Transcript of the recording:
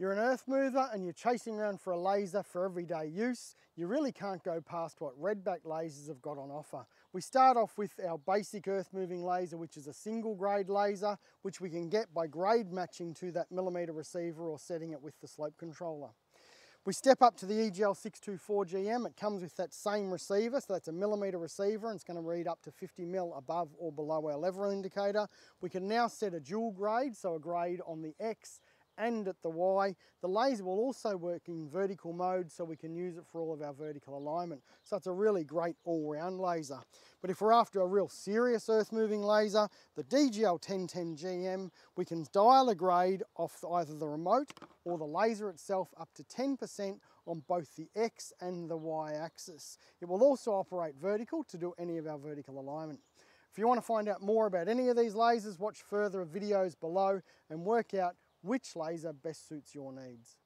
You're an earth mover and you're chasing around for a laser for everyday use, you really can't go past what RedBack lasers have got on offer. We start off with our basic earth moving laser, which is a single grade laser, which we can get by grade matching to that millimeter receiver or setting it with the slope controller. We step up to the EGL624GM, it comes with that same receiver, so that's a millimeter receiver and it's going to read up to 50 mil above or below our level indicator. We can now set a dual grade, so a grade on the X and at the Y. The laser will also work in vertical mode so we can use it for all of our vertical alignment. So it's a really great all-round laser. But if we're after a real serious earth moving laser, the DGL 1010GM, we can dial a grade off either the remote or the laser itself up to 10% on both the X and the Y axis. It will also operate vertical to do any of our vertical alignment. If you want to find out more about any of these lasers, watch further videos below and work out which laser best suits your needs.